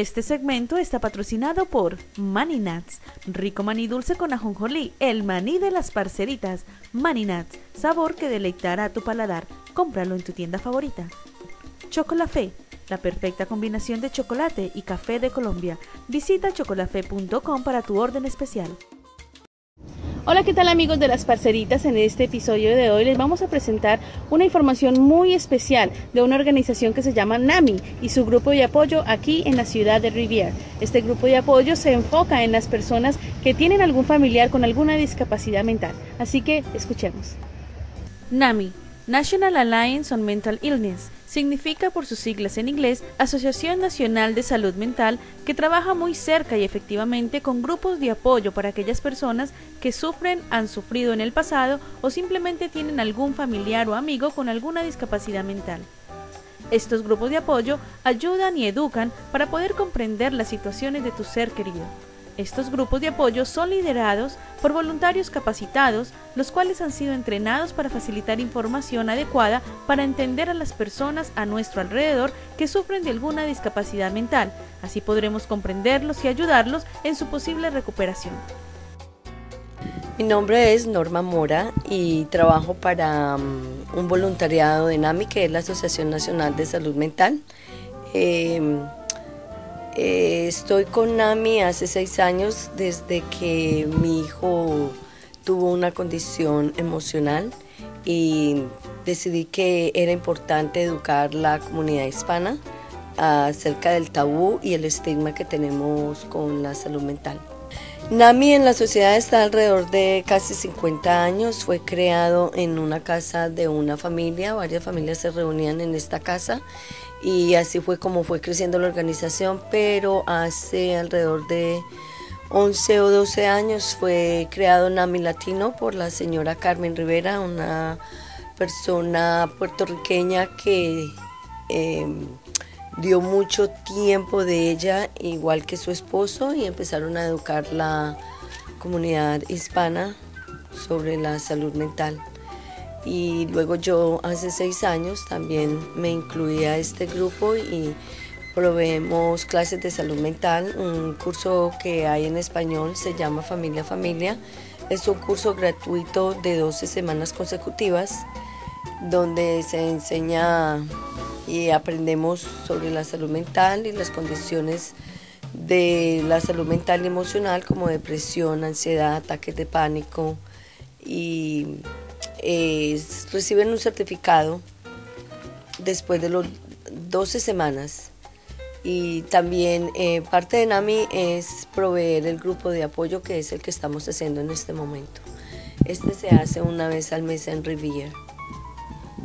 Este segmento está patrocinado por Mani Nuts, rico maní dulce con ajonjolí, el maní de las parceritas. Mani Nuts, sabor que deleitará tu paladar. Cómpralo en tu tienda favorita. Chocolafé, la perfecta combinación de chocolate y café de Colombia. Visita chocolafé.com para tu orden especial. Hola, ¿qué tal amigos de las parceritas? En este episodio de hoy les vamos a presentar una información muy especial de una organización que se llama NAMI y su grupo de apoyo aquí en la ciudad de Rivière. Este grupo de apoyo se enfoca en las personas que tienen algún familiar con alguna discapacidad mental. Así que escuchemos. NAMI, National Alliance on Mental Illness, significa por sus siglas en inglés Asociación Nacional de Salud Mental, que trabaja muy cerca y efectivamente con grupos de apoyo para aquellas personas que sufren, han sufrido en el pasado o simplemente tienen algún familiar o amigo con alguna discapacidad mental. Estos grupos de apoyo ayudan y educan para poder comprender las situaciones de tu ser querido. Estos grupos de apoyo son liderados por voluntarios capacitados, los cuales han sido entrenados para facilitar información adecuada para entender a las personas a nuestro alrededor que sufren de alguna discapacidad mental. Así podremos comprenderlos y ayudarlos en su posible recuperación. Mi nombre es Norma Mora y trabajo para um, un voluntariado de NAMI, que es la Asociación Nacional de Salud Mental. Eh, eh, estoy con Nami hace seis años desde que mi hijo tuvo una condición emocional y decidí que era importante educar la comunidad hispana acerca del tabú y el estigma que tenemos con la salud mental. NAMI en la sociedad está alrededor de casi 50 años, fue creado en una casa de una familia, varias familias se reunían en esta casa y así fue como fue creciendo la organización, pero hace alrededor de 11 o 12 años fue creado NAMI Latino por la señora Carmen Rivera, una persona puertorriqueña que em, dio mucho tiempo de ella, igual que su esposo, y empezaron a educar la comunidad hispana sobre la salud mental y luego yo hace seis años también me incluí a este grupo y proveemos clases de salud mental, un curso que hay en español se llama Familia Familia. Es un curso gratuito de 12 semanas consecutivas donde se enseña y aprendemos sobre la salud mental y las condiciones de la salud mental y emocional como depresión, ansiedad, ataques de pánico y reciben un certificado después de los 12 semanas. Y también eh, parte de NAMI es proveer el grupo de apoyo que es el que estamos haciendo en este momento. Este se hace una vez al mes en Riviera.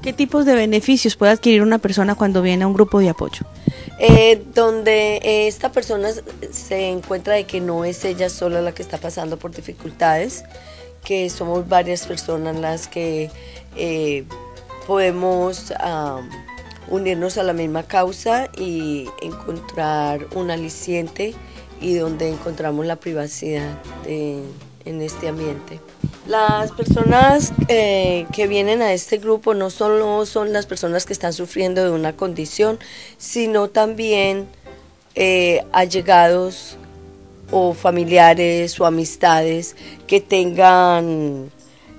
¿Qué tipos de beneficios puede adquirir una persona cuando viene a un grupo de apoyo? Eh, donde esta persona se encuentra de que no es ella sola la que está pasando por dificultades, que somos varias personas las que eh, podemos unirnos a la misma causa y encontrar un aliciente y donde encontramos la privacidad en este ambiente. Las personas eh, que vienen a este grupo no solo son las personas que están sufriendo de una condición, sino también eh, allegados o familiares o amistades que tengan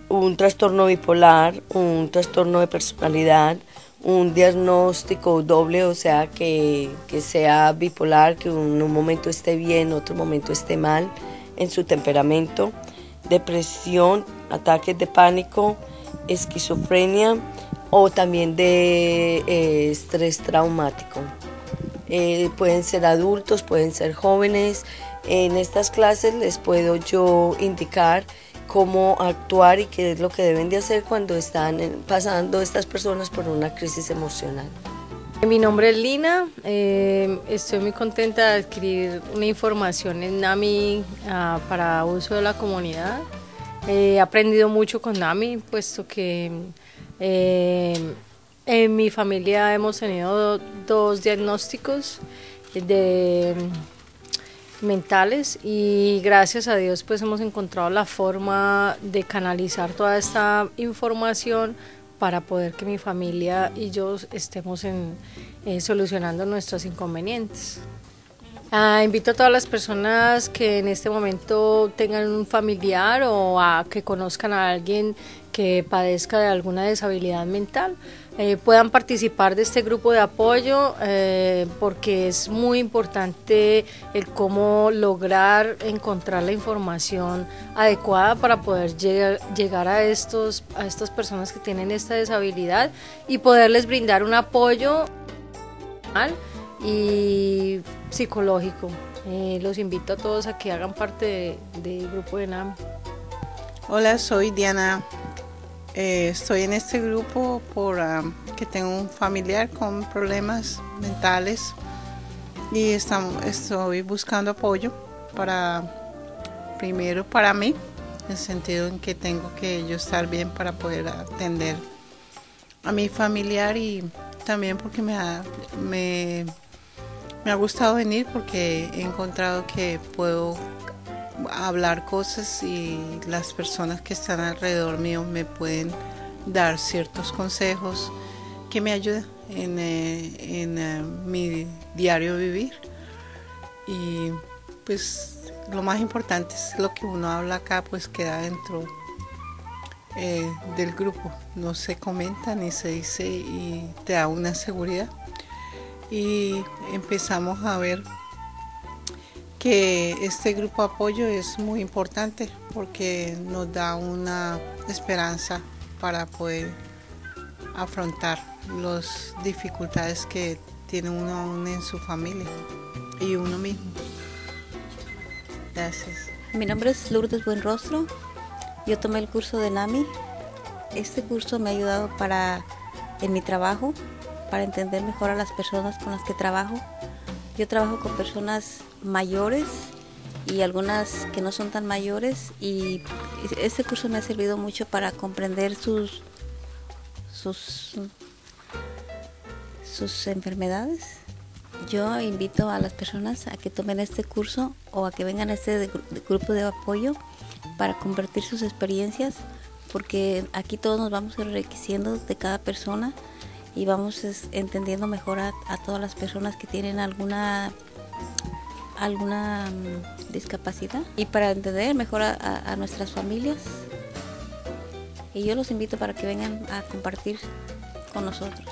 un trastorno bipolar, un trastorno de personalidad, un diagnóstico doble, o sea, que, sea bipolar, que en un momento esté bien, otro momento esté mal en su temperamento, depresión, ataques de pánico, esquizofrenia o también de eh, estrés traumático. Eh, pueden ser adultos, pueden ser jóvenes, en estas clases les puedo yo indicar cómo actuar y qué es lo que deben de hacer cuando están pasando estas personas por una crisis emocional. Mi nombre es Lina, eh, estoy muy contenta de adquirir una información en NAMI ah, para uso de la comunidad. he aprendido mucho con NAMI, puesto que eh, en mi familia hemos tenido dos diagnósticos de mentales y gracias a Dios pues hemos encontrado la forma de canalizar toda esta información para poder que mi familia y yo estemos en, eh, solucionando nuestros inconvenientes. Ah, invito a todas las personas que en este momento tengan un familiar o a que conozcan a alguien que padezca de alguna deshabilidad mental, eh, puedan participar de este grupo de apoyo eh, porque es muy importante el cómo lograr encontrar la información adecuada para poder llegar, a, estos, a estas personas que tienen esta deshabilidad y poderles brindar un apoyo y psicológico. Eh, los invito a todos a que hagan parte del grupo de NAM. Hola, soy Diana. Eh, estoy en este grupo por ah, que tengo un familiar con problemas mentales y estoy buscando apoyo para, primero para mí, en el sentido en que tengo que yo estar bien para poder atender a mi familiar y también porque me me me ha gustado venir porque he encontrado que puedo hablar cosas y las personas que están alrededor mío me pueden dar ciertos consejos que me ayudan en, eh, eh, mi diario vivir. Y pues lo más importante es lo que uno habla acá, pues queda dentro eh, del grupo. No se comenta ni se dice y te da una seguridad y empezamos a ver que este grupo de apoyo es muy importante porque nos da una esperanza para poder afrontar las dificultades que tiene uno en su familia y uno mismo. Gracias. Mi nombre es Lourdes Buenrostro. Yo tomé el curso de NAMI. Este curso me ha ayudado para en mi trabajo, para entender mejor a las personas con las que trabajo. Yo trabajo con personas mayores y algunas que no son tan mayores y este curso me ha servido mucho para comprender sus sus sus enfermedades. Yo invito a las personas a que tomen este curso o a que vengan a este grupo de apoyo para compartir sus experiencias porque aquí todos nos vamos enriqueciendo de cada persona y vamos entendiendo mejor a, todas las personas que tienen alguna alguna mm, discapacidad y para entender mejor a, nuestras familias. Y yo los invito para que vengan a compartir con nosotros.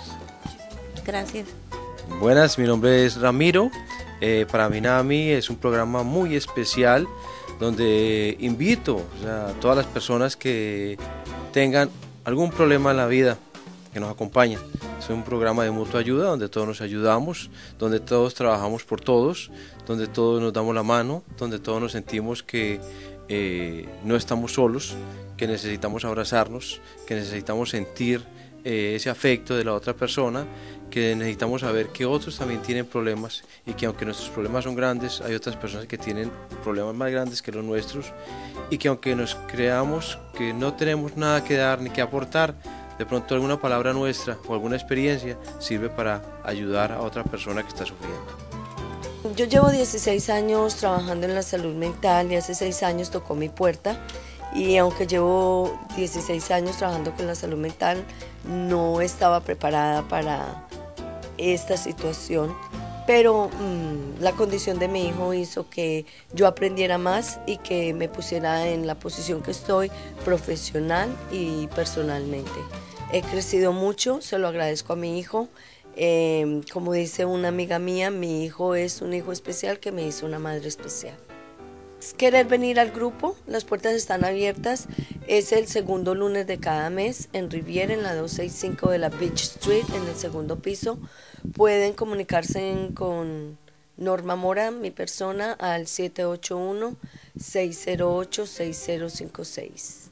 Gracias. Buenas, mi nombre es Ramiro. Eh, para Minami es un programa muy especial donde invito a todas las personas que tengan algún problema en la vida que nos acompañen. Es un programa de mutua ayuda donde todos nos ayudamos, donde todos trabajamos por todos, donde todos nos damos la mano, donde todos nos sentimos que eh, no estamos solos, que necesitamos abrazarnos, que necesitamos sentir eh, ese afecto de la otra persona, que necesitamos saber que otros también tienen problemas y que aunque nuestros problemas son grandes, hay otras personas que tienen problemas más grandes que los nuestros y que aunque nos creamos que no tenemos nada que dar ni que aportar, de pronto alguna palabra nuestra o alguna experiencia sirve para ayudar a otra persona que está sufriendo. Yo llevo 16 años trabajando en la salud mental y hace 6 años tocó mi puerta y aunque llevo 16 años trabajando con la salud mental, no estaba preparada para esta situación, pero mm, la condición de mi hijo hizo que yo aprendiera más y que me pusiera en la posición que estoy profesional y personalmente. He crecido mucho, se lo agradezco a mi hijo. Em, como dice una amiga mía, mi hijo es un hijo especial que me hizo una madre especial. Querer venir al grupo, las puertas están abiertas. Es el segundo lunes de cada mes en Riviera, en la 265 de la Beach Street, en el segundo piso. Pueden comunicarse con Norma Mora, mi persona, al 781-608-6056.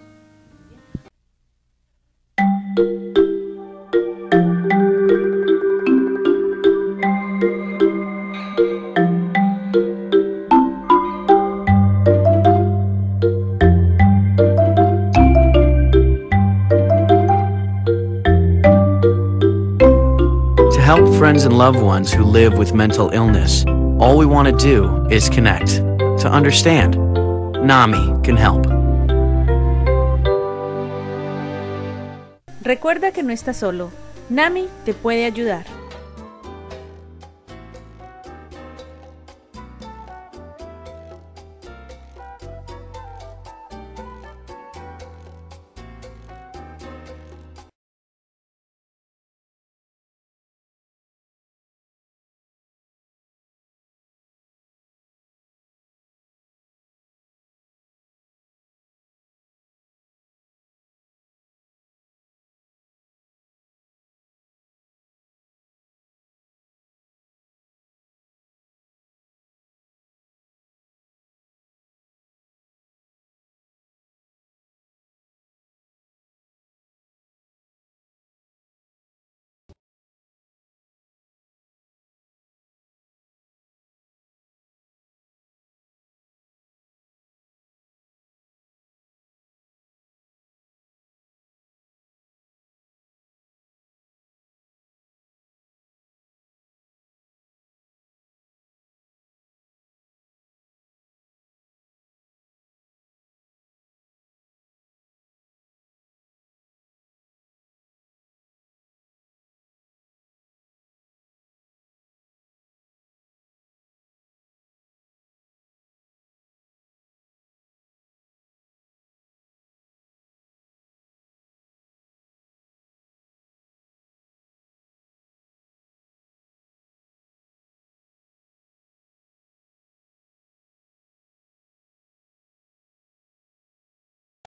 Friends and loved ones who live with mental illness, all we want to do is connect, to understand. NAMI can help. Recuerda que no estás solo. NAMI te puede ayudar.